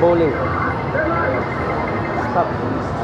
bowling. Stop.